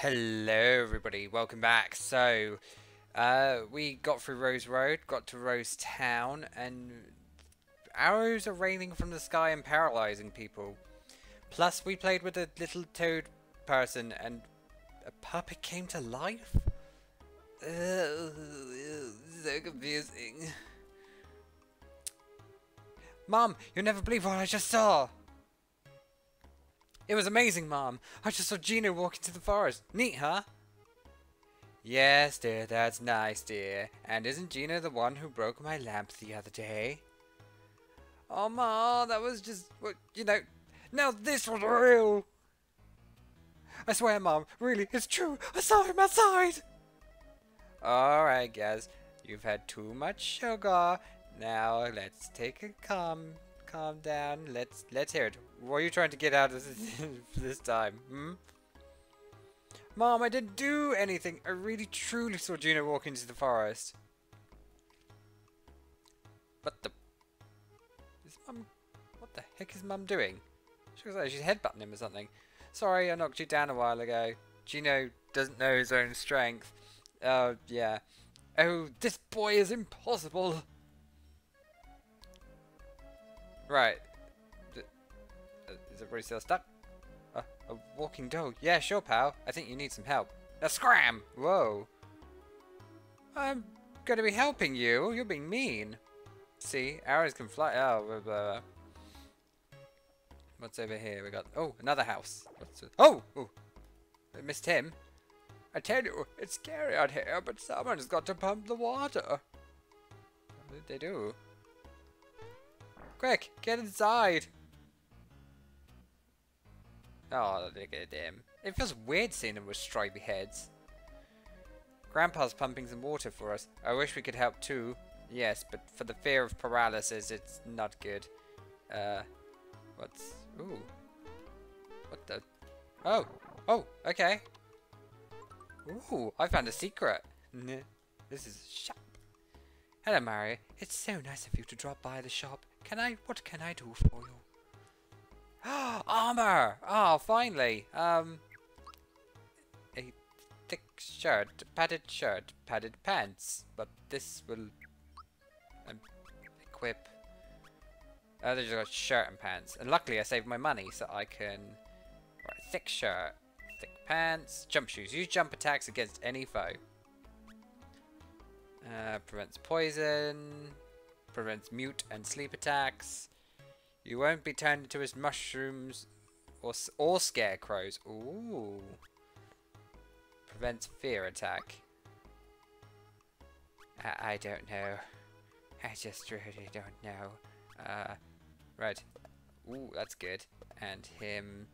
Hello everybody, welcome back. So, uh, we got through Rose Road, got to Rose Town, and arrows are raining from the sky and paralyzing people. Plus, we played with a little toad person, and a puppet came to life? Uh, so confusing. Mom, you'll never believe what I just saw! It was amazing, Mom. I just saw Geno walk into the forest. Neat, huh? Yes, dear, that's nice, dear. And isn't Geno the one who broke my lamp the other day? Oh, Mom, that was just, you know, now this was real. I swear, Mom, really, it's true. I saw him outside. Alright, guys. You've had too much sugar. Now, let's take a calm calm down. Let's let's hear it. What are you trying to get out of this, this time? Hmm? Mom, I didn't do anything. I really truly saw Geno walk into the forest. What the? Is mum? What the heck is mum doing? She like she's headbutting him or something. Sorry, I knocked you down a while ago. Geno doesn't know his own strength. Oh, yeah. Oh, this boy is impossible. Right. Uh, is everybody still stuck? Uh, a walking dog. Yeah, sure, pal. I think you need some help. Now scram! Whoa. I'm gonna be helping you. You're being mean. See, arrows can fly. Oh, blah, blah. What's over here? We got. Oh, another house. It? Oh! oh. I missed him. I tell you, it's scary out here, but someone's got to pump the water. What did they do? Quick, get inside. Oh, look at him. It feels weird seeing him with stripy heads. Grandpa's pumping some water for us. I wish we could help too. Yes, but for the fear of paralysis, it's not good. Uh, what's... Ooh. What the... Oh! Oh, okay. Ooh, I found a secret. This is a shop. Hello, Mario. It's so nice of you to drop by the shop. Can I, what can I do for you? Armor! Oh, finally. Um, a thick shirt, padded shirt, padded pants. But this will um, equip. Oh, there's got shirt and pants. And luckily I saved my money so I can... Right, thick shirt, thick pants, jump shoes. Use jump attacks against any foe. Uh, prevents poison prevents mute and sleep attacks. You won't be turned into his mushrooms or, or scarecrows. Ooh. Prevents fear attack. I, I don't know. I just really don't know. Uh, right. Ooh, that's good. And him.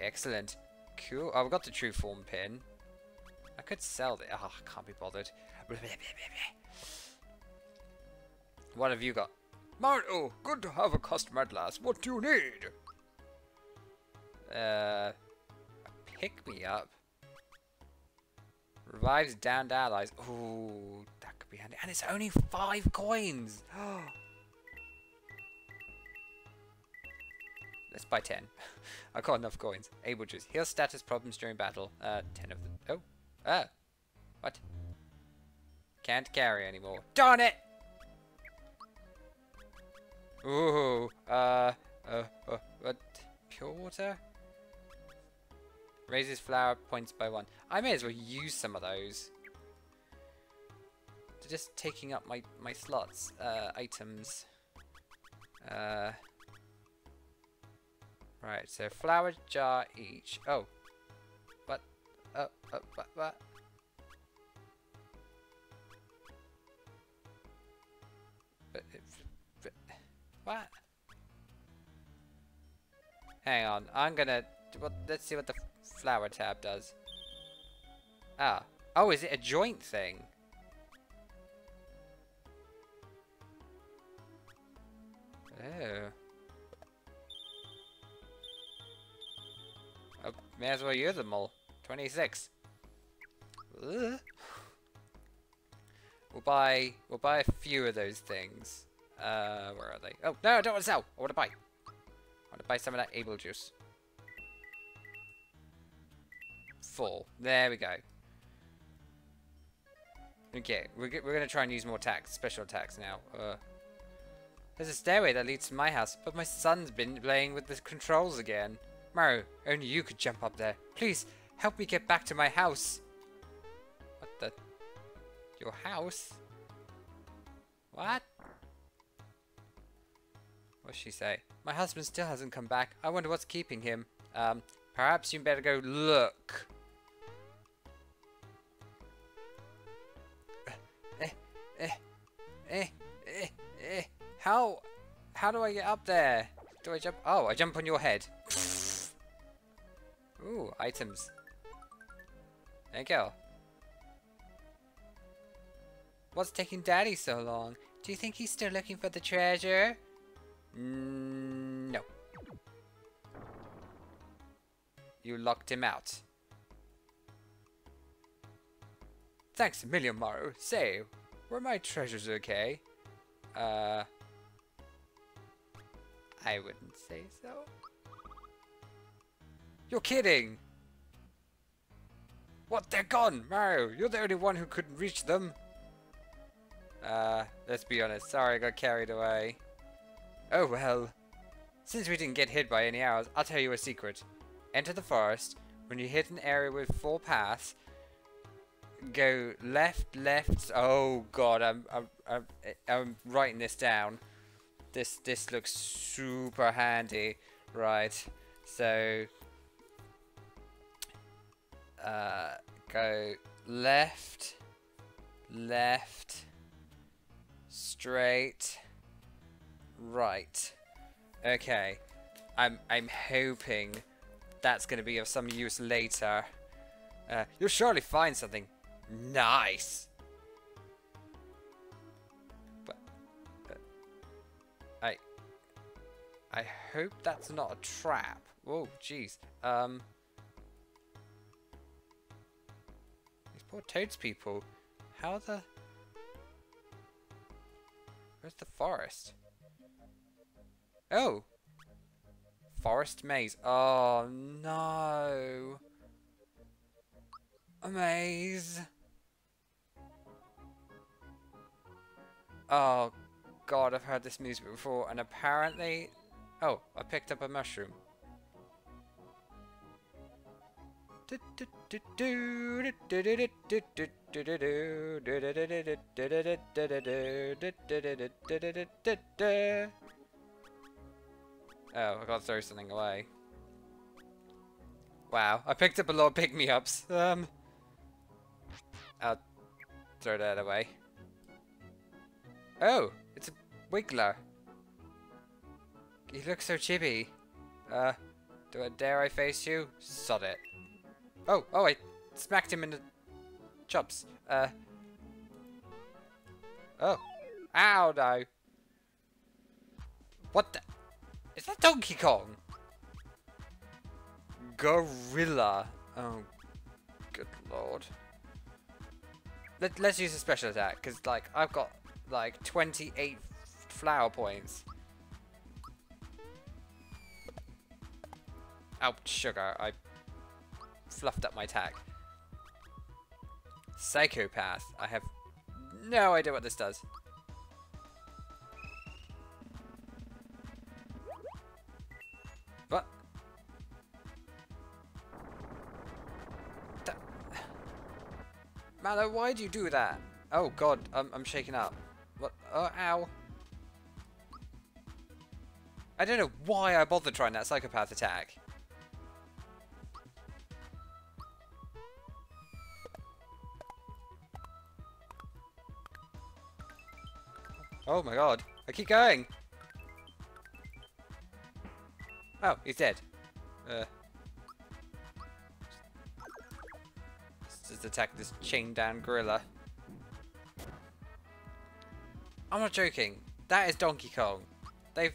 Excellent. Cool. Oh, we got the true form pin. I could sell it. Oh, I can't be bothered. What have you got? Mario, good to have a customer at last. What do you need? Uh, pick me up. Revives downed allies. Ooh, that could be handy. And it's only five coins. Let's buy ten. I got enough coins. Able juice. Heal status problems during battle. Uh, ten of them. Oh. Ah. What? Can't carry anymore. Darn it! Ooh, uh, uh, uh, what? Pure water? Raises flower points by one. I may as well use some of those. They're just taking up my, my slots. Uh, items. Uh, right, so flower jar each. Oh. What? Uh, uh, but, what? What? Hang on, I'm gonna... Well, let's see what the flower tab does. Ah. Oh, is it a joint thing? Oh. oh may as well use them all. 26. Ugh. We'll buy, we'll buy a few of those things. Uh, where are they? Oh, no, I don't want to sell. I want to buy. I want to buy some of that able juice. full. There we go. Okay, we're, we're going to try and use more attacks, special attacks now. Uh, there's a stairway that leads to my house, but my son's been playing with the controls again. Mario, only you could jump up there. Please, help me get back to my house. What the? Your house? What? What's she say? My husband still hasn't come back. I wonder what's keeping him. Um, perhaps you better go look. Eh, eh, eh, eh, eh. How, how do I get up there? Do I jump? Oh, I jump on your head. Ooh, items. There you go. What's taking Daddy so long? Do you think he's still looking for the treasure? Mm, no. You locked him out. Thanks a million, Mario. Say, were my treasures okay? Uh... I wouldn't say so. You're kidding! What? They're gone! Mario, you're the only one who couldn't reach them. Uh, let's be honest. Sorry, I got carried away. Oh well. Since we didn't get hit by any arrows, I'll tell you a secret. Enter the forest. When you hit an area with four paths, go left, left. Oh god, I'm, I'm, I'm, I'm writing this down. This, this looks super handy. Right. So, uh, go left, left, straight, right. Okay. I'm I'm hoping that's going to be of some use later. Uh, you'll surely find something nice. But uh, I I hope that's not a trap. Whoa, jeez. Um. These poor Toads people. How the... Where's the forest? Oh! Forest maze. Oh, no. A maze. Oh, God, I've heard this music before, and apparently... Oh, I picked up a mushroom. Oh, I gotta throw something away. Wow, I picked up a lot of pick-me-ups. Um, I'll throw that away. Oh, it's a Wiggler. He looks so chibi. Uh, do I dare I face you? Sod it. Oh, oh, I smacked him in the chops. Uh. Oh. Ow, no. What the? Is that Donkey Kong? Gorilla. Oh, good lord. Let, let's use a special attack, because, like, I've got, like, 28 flower points. Oh, sugar. I fluffed up my attack. Psychopath. I have no idea what this does. Why do you do that? Oh god, I'm, I'm shaking up. What? Oh, ow. I don't know why I bothered trying that psychopath attack. Oh my god. I keep going. Oh, he's dead. Uh, let's attack this chained down gorilla. I'm not joking. That is Donkey Kong. They've...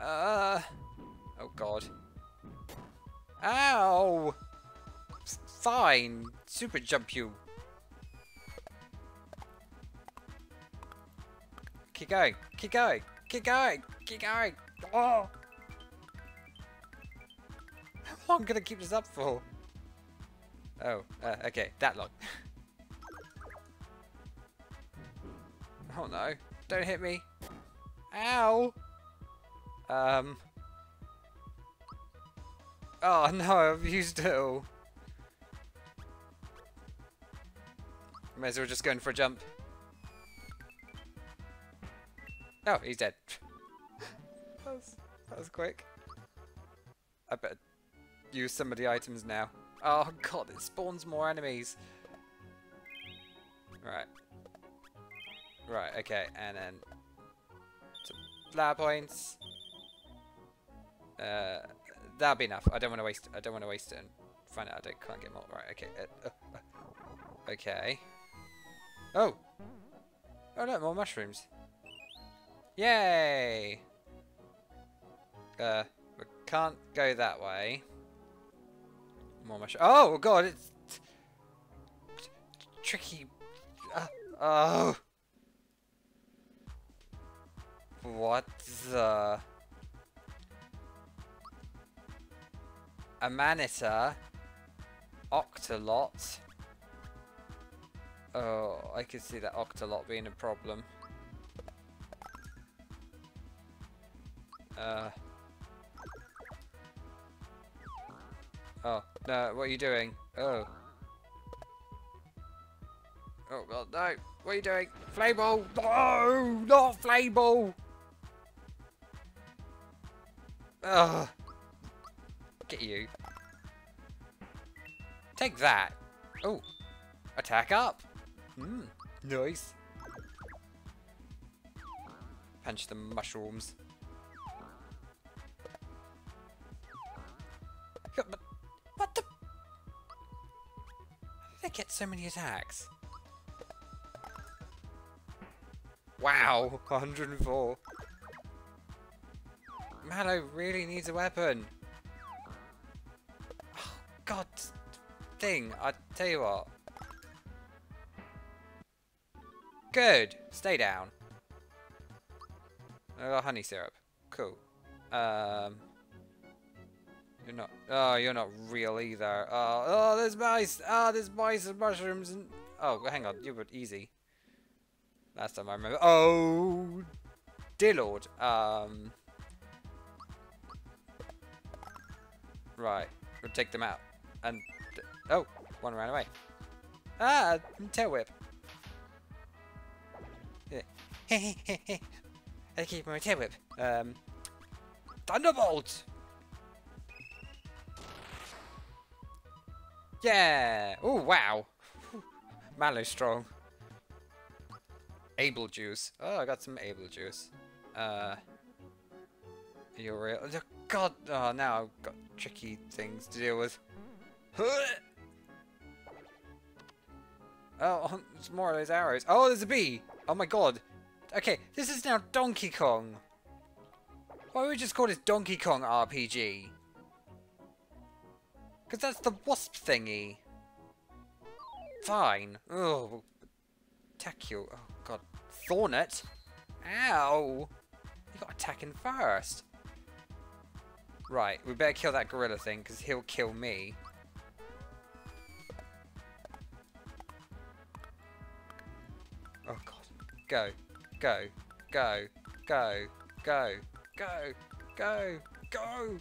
Uh... Oh god. Ow! Fine. Super jump you. Keep going. Keep going. Keep going. Keep going. Oh. Long can I keep this up for? Oh, uh, okay, that long. oh no, don't hit me. Ow! Um. Oh no, I've used it all. May as well just going for a jump. Oh, he's dead. that, was, that was quick. I better use some of the items now. Oh god, it spawns more enemies. Right. Right, okay, and then flower points. Uh, that'll be enough. I don't want to waste. I don't want to waste it and find out I don't, can't get more. Right. Okay. Uh, uh, okay. Oh. Oh no, more mushrooms. Yay! Uh, we can't go that way. More mushrooms. Oh god, it's tricky. Uh, oh. What the? A Amanita. Octolot. Oh, I can see that Octolot being a problem. Uh. Oh, no, what are you doing? Oh. Oh god, no! What are you doing? Flame ball! No! Not flame ball! Ugh. Get you. Take that. Oh. Attack up. Hmm. Nice. Punch the mushrooms. Get so many attacks? Wow, 104. Mallow really needs a weapon. Oh, God, thing. I tell you what. Good. Stay down. I got honey syrup. Cool. Um. You're not. Oh, you're not real either. Oh, oh, there's mice. Oh, there's mice and mushrooms and. Oh, hang on. You were easy. Last time I remember. Oh, dear lord. Um. Right, we'll take them out. And, oh, one ran away. Ah, tail whip. I keep my tail whip. Um, Thunderbolt! Yeah! Oh, wow. Mallow strong. Able juice. Oh, I got some able juice. Uh, you're real. God, oh, now I've got tricky things to deal with. Oh, it's more of those arrows. Oh, there's a bee! Oh my god. Okay, this is now Donkey Kong. Why would we just call this Donkey Kong RPG? Because that's the wasp thingy. Fine. Oh. Attack you. Oh god. Thornet? Ow! You got attacking first. Right, we better kill that gorilla thing, because he'll kill me. Oh god. Go. Go. Go. Go. Go. Go. Go. Go.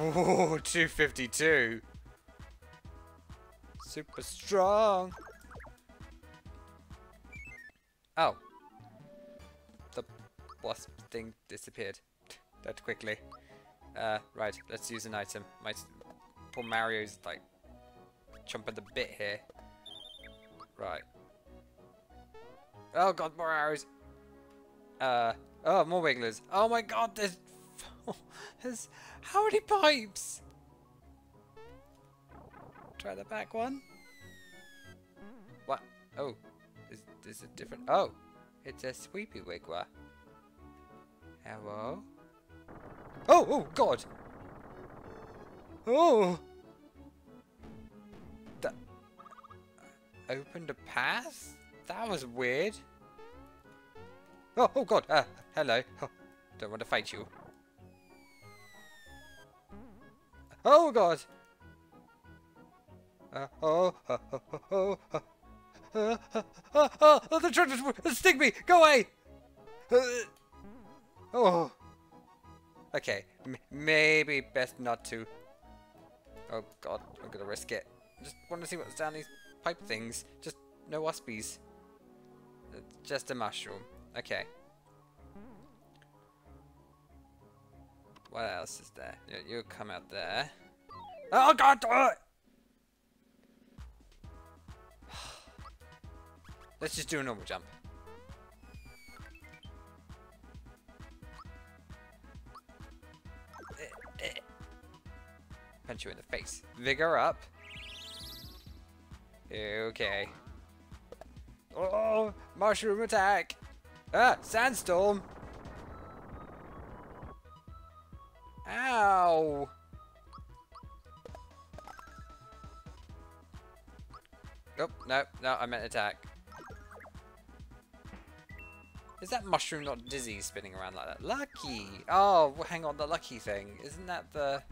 Whoa, 252. Super strong. Oh The wasp thing disappeared that quickly. Uh, right, let's use an item. My poor Mario's like chomping the bit here. Right. Oh god, more arrows. Uh, oh, more wigglers. Oh my god, there's, there's how many pipes? Try the back one. What? Oh, is this a different? Oh, it's a sweepy wiggler. Hello? Oh, oh, God! Oh! That... opened a path? That was weird. Oh, oh god, uh, hello. Oh, don't want to fight you. Oh god! Uh, oh, oh, oh, oh, oh, uh, uh, uh, uh, uh, they're sting me! Go away! Uh, oh. Okay, M maybe best not to. Oh god, I'm gonna risk it. Just want to see what's down these pipe things. Just no waspies. Just a mushroom. Okay. What else is there? You, you come out there. Oh god! Oh! Let's just do a normal jump. Punch you in the face. Vigor up. Okay. Oh, mushroom attack! Ah, sandstorm! Ow! Oh, no, no, I meant attack. Is that mushroom not dizzy spinning around like that? Lucky! Oh, hang on, the lucky thing. Isn't that the...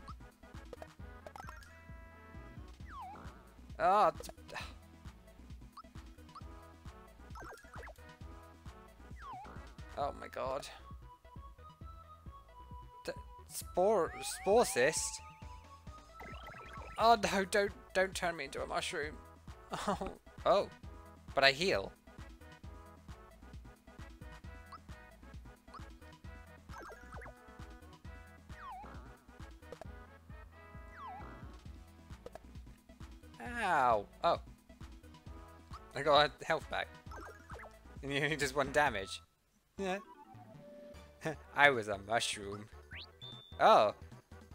Oh, oh my god. Spore, spore cyst? Oh no, don't, don't turn me into a mushroom. Oh, oh, but I heal. Ow! Oh. I got a health back. And you only just one damage. Yeah. I was a mushroom. Oh.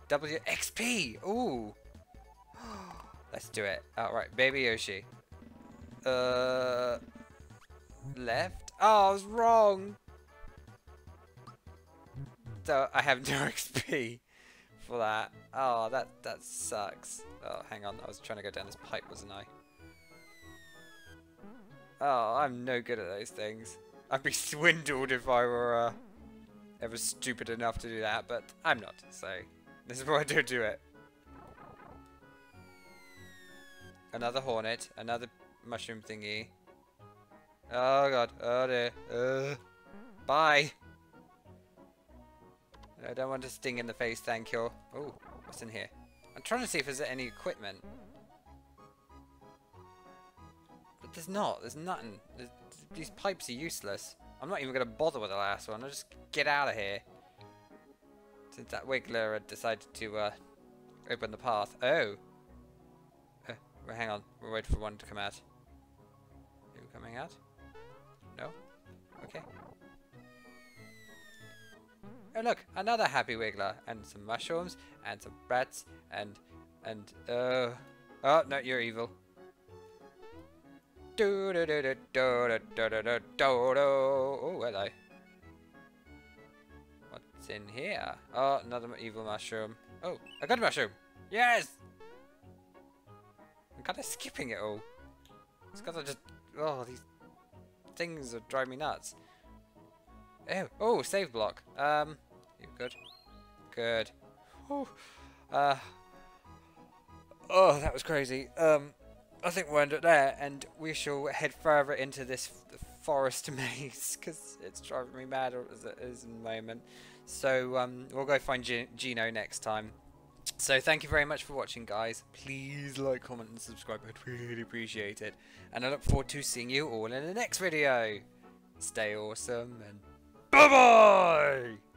W XP! Ooh. Let's do it. Alright, oh, Baby Yoshi. Uh. Left? Oh, I was wrong! So I have no XP for that. Oh, that that sucks. Oh, hang on. I was trying to go down this pipe, wasn't I? Oh, I'm no good at those things. I'd be swindled if I were uh, ever stupid enough to do that, but I'm not, so this is why I don't do it. Another hornet, another mushroom thingy. Oh god, oh dear. Uh, bye! I don't want to sting in the face, thank you. Oh, what's in here? I'm trying to see if there's any equipment. But there's not. There's nothing. There's, these pipes are useless. I'm not even going to bother with the last one. I'll just get out of here. Since that Wiggler had decided to uh, open the path. Oh. Uh, well, hang on. We'll wait for one to come out. Are you coming out? No? Okay. Oh look, another happy wiggler, and some mushrooms, and some rats, and, and, uh, oh, no, you're evil. Do do do do do do do do do Oh, hello. What's in here? Oh, another evil mushroom. Oh, a good mushroom. Yes! I'm kind of skipping it all. It's because I just, oh, these things are driving me nuts. Oh, oh, save block. Um, you good? Good. Whew. Uh, oh, that was crazy. Um, I think we'll end it there, and we shall head further into this forest maze, because it's driving me mad as it is in the moment. So, um, we'll go find G Geno next time. So thank you very much for watching guys. Please like, comment and subscribe. I'd really appreciate it. And I look forward to seeing you all in the next video. Stay awesome and Bye bye!